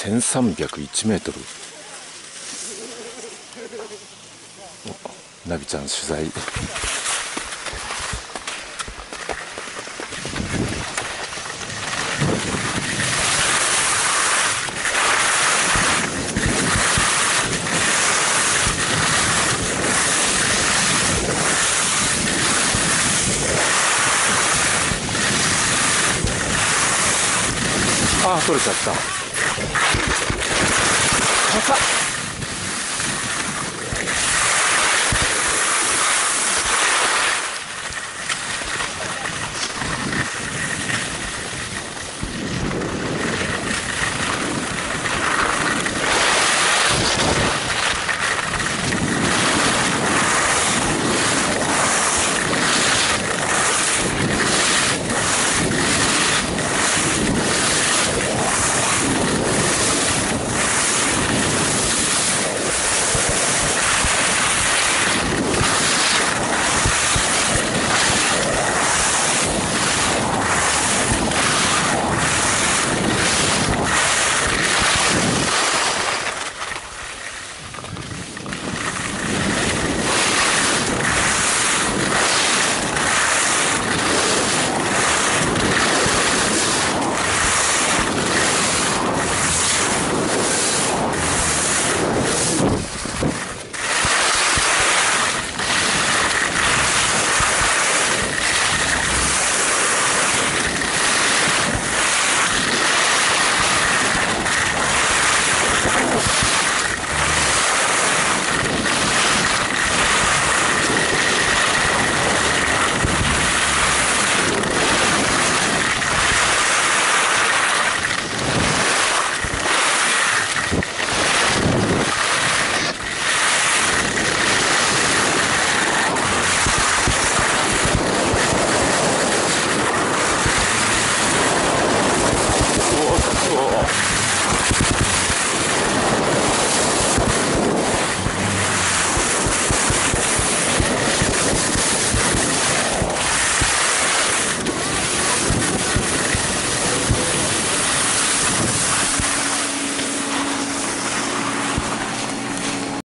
1301メートル。ナビちゃん取材。ああ取れちゃった。高っ。